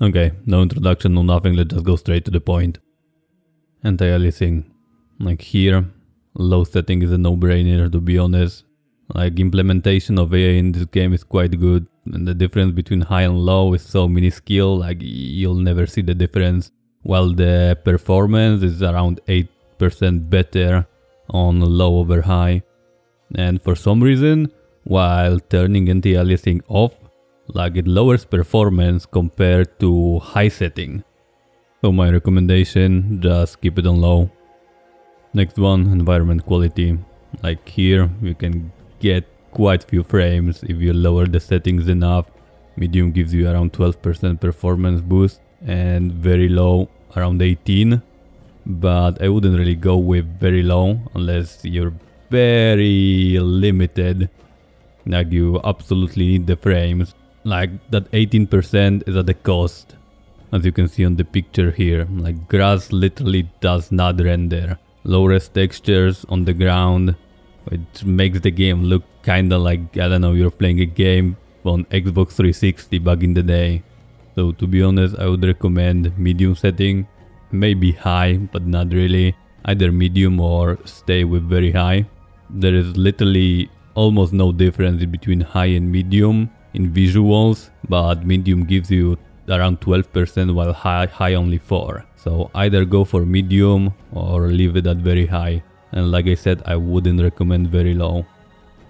Okay, no introduction, no nothing, let's just go straight to the point. Anti-aliasing. Like here, low setting is a no-brainer to be honest. Like implementation of AA in this game is quite good and the difference between high and low is so minuscule like you'll never see the difference while the performance is around 8% better on low over high. And for some reason, while turning anti-aliasing off, like it lowers performance compared to high setting. So my recommendation, just keep it on low. Next one, environment quality. Like here, you can get quite few frames if you lower the settings enough. Medium gives you around 12% performance boost and very low around 18 but I wouldn't really go with very low unless you're very limited like you absolutely need the frames like that 18% is at the cost. As you can see on the picture here like grass literally does not render. Low res textures on the ground it makes the game look kinda like I don't know you're playing a game on Xbox 360 back in the day. So to be honest I would recommend medium setting. Maybe high but not really. Either medium or stay with very high. There is literally almost no difference between high and medium in visuals but medium gives you around 12% while high, high only 4 so either go for medium or leave it at very high. And like I said I wouldn't recommend very low.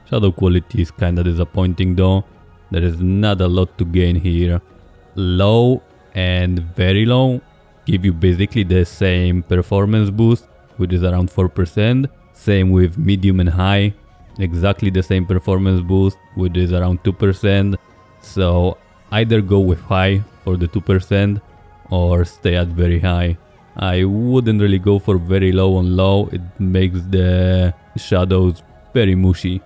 Shadow quality is kinda disappointing though. There is not a lot to gain here. Low and very low give you basically the same performance boost, which is around 4%. Same with medium and high, exactly the same performance boost, which is around 2%. So either go with high for the 2% or stay at very high. I wouldn't really go for very low on low, it makes the shadows very mushy.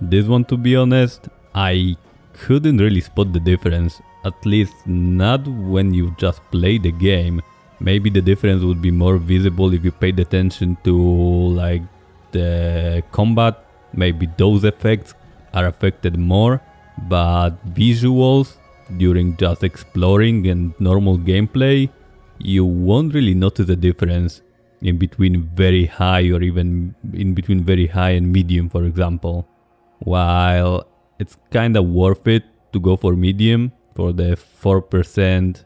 This one to be honest, I couldn't really spot the difference, at least not when you just play the game. Maybe the difference would be more visible if you paid attention to like the combat. Maybe those effects are affected more, but visuals during just exploring and normal gameplay, you won't really notice a difference in between very high or even in between very high and medium, for example. While it's kinda worth it to go for medium for the 4%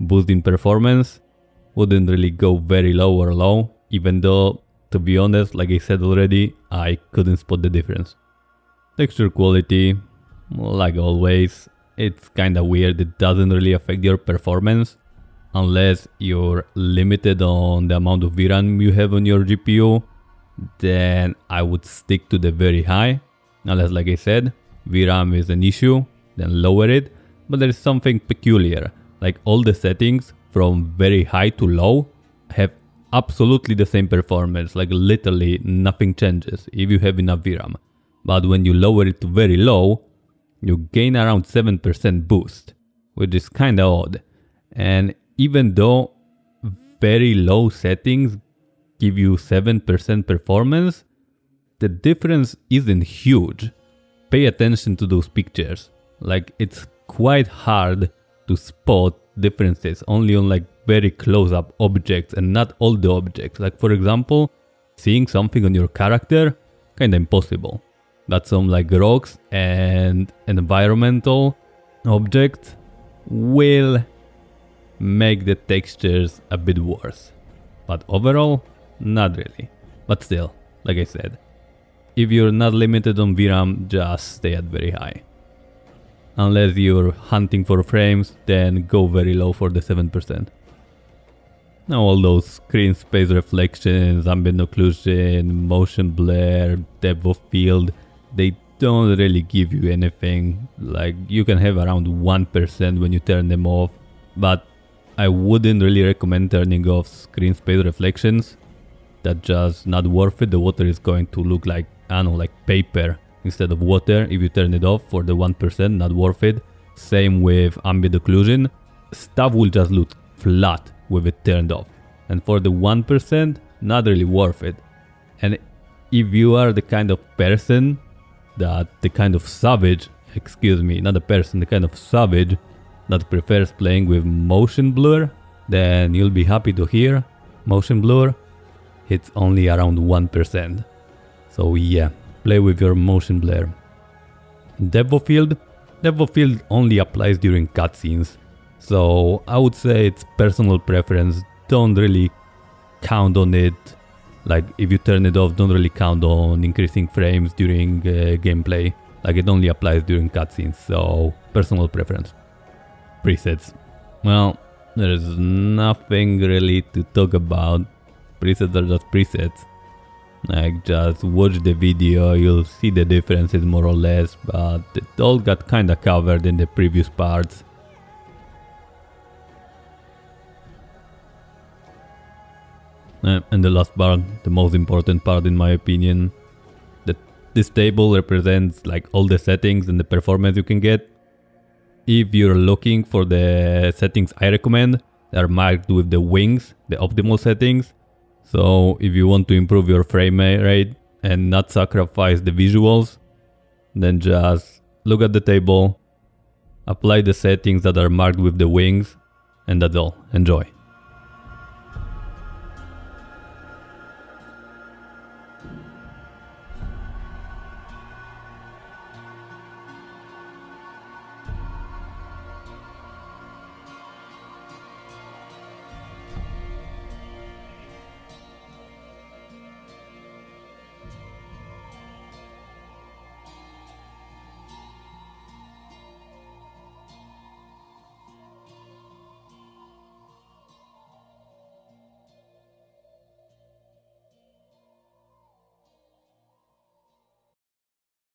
boost in performance, wouldn't really go very low or low, even though, to be honest, like I said already, I couldn't spot the difference. Texture quality, like always, it's kinda weird, it doesn't really affect your performance, unless you're limited on the amount of VRAM you have on your GPU, then I would stick to the very high, unless like I said, VRAM is an issue, then lower it, but there is something peculiar, like all the settings from very high to low have absolutely the same performance, like literally nothing changes if you have enough VRAM. But when you lower it to very low, you gain around 7% boost, which is kinda odd. And even though very low settings give you 7% performance, the difference isn't huge. Pay attention to those pictures. Like it's quite hard to spot differences only on like very close up objects and not all the objects. Like for example, seeing something on your character, kinda impossible. But some like rocks and environmental objects will make the textures a bit worse. But overall, not really. But still, like I said, if you're not limited on VRAM, just stay at very high. Unless you're hunting for frames, then go very low for the 7%. Now all those screen space reflections, ambient occlusion, motion blur, depth of field, they don't really give you anything. Like you can have around 1% when you turn them off, but I wouldn't really recommend turning off screen space reflections. That's just not worth it. The water is going to look like, I don't know, like paper instead of water if you turn it off for the 1%, not worth it. Same with ambient occlusion, stuff will just look flat with it turned off. And for the 1%, not really worth it. And if you are the kind of person that the kind of savage, excuse me, not a person, the kind of savage that prefers playing with motion blur, then you'll be happy to hear motion blur hits only around 1%. So yeah, play with your motion blur. Of field, of field only applies during cutscenes. So I would say it's personal preference, don't really count on it. Like if you turn it off, don't really count on increasing frames during uh, gameplay. Like it only applies during cutscenes, so personal preference. Presets. Well, there's nothing really to talk about. Presets are just presets. Like just watch the video, you'll see the differences more or less, but it all got kinda covered in the previous parts. Uh, and the last part, the most important part in my opinion, that this table represents like all the settings and the performance you can get. If you're looking for the settings I recommend, they are marked with the wings, the optimal settings. So if you want to improve your frame rate and not sacrifice the visuals, then just look at the table, apply the settings that are marked with the wings, and that's all. Enjoy.